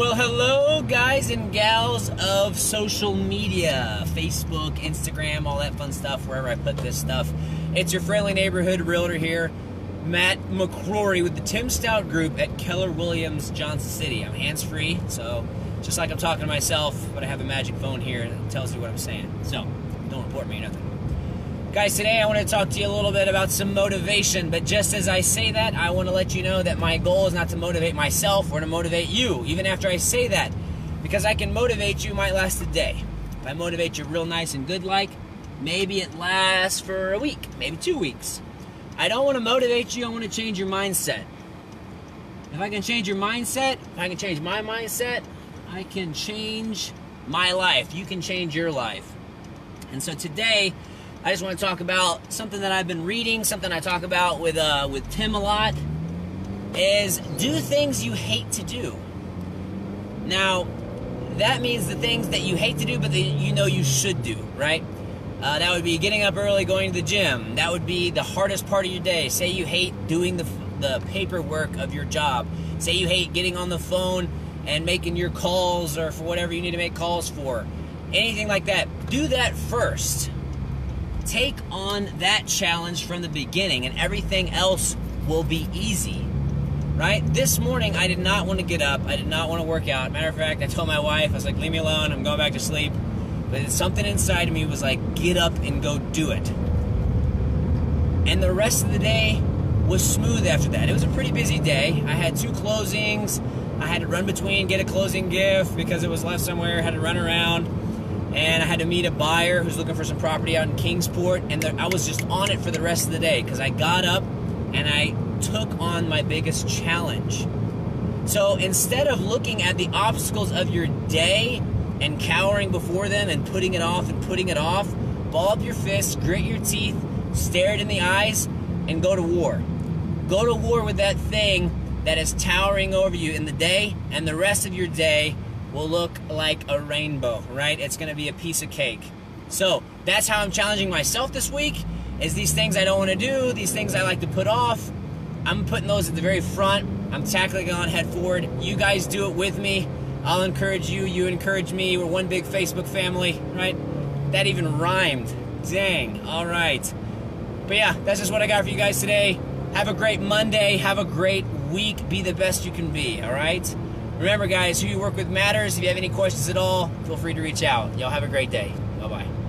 Well, hello, guys and gals of social media Facebook, Instagram, all that fun stuff, wherever I put this stuff. It's your friendly neighborhood realtor here, Matt McCrory with the Tim Stout Group at Keller Williams, Johnson City. I'm hands free, so just like I'm talking to myself, but I have a magic phone here that tells you what I'm saying. So don't report me or nothing. Guys, today I want to talk to you a little bit about some motivation, but just as I say that, I want to let you know that my goal is not to motivate myself or to motivate you, even after I say that, because I can motivate you might last a day. If I motivate you real nice and good like, maybe it lasts for a week, maybe two weeks. I don't want to motivate you, I want to change your mindset. If I can change your mindset, if I can change my mindset, I can change my life. You can change your life. And so today, I just want to talk about something that I've been reading, something I talk about with uh, with Tim a lot, is do things you hate to do. Now, that means the things that you hate to do, but that you know you should do, right? Uh, that would be getting up early, going to the gym. That would be the hardest part of your day. Say you hate doing the the paperwork of your job. Say you hate getting on the phone and making your calls or for whatever you need to make calls for. Anything like that. Do that first take on that challenge from the beginning and everything else will be easy. Right? This morning I did not want to get up. I did not want to work out. Matter of fact, I told my wife, I was like, leave me alone, I'm going back to sleep. But something inside of me was like, get up and go do it. And the rest of the day was smooth after that. It was a pretty busy day. I had two closings. I had to run between, get a closing gift because it was left somewhere, had to run around and I had to meet a buyer who's looking for some property out in Kingsport, and I was just on it for the rest of the day because I got up and I took on my biggest challenge. So instead of looking at the obstacles of your day and cowering before them and putting it off and putting it off, ball up your fists, grit your teeth, stare it in the eyes, and go to war. Go to war with that thing that is towering over you in the day and the rest of your day will look like a rainbow, right? It's to be a piece of cake. So that's how I'm challenging myself this week. Is these things I don't want to do, these things I like to put off. I'm putting those at the very front. I'm tackling on head forward. You guys do it with me. I'll encourage you. You encourage me. We're one big Facebook family, right? That even rhymed. Dang. All right. But yeah, that's just what I got for you guys today. Have a great Monday. Have a great week. Be the best you can be. All right. Remember, guys, who you work with matters. If you have any questions at all, feel free to reach out. Y'all have a great day. Bye bye.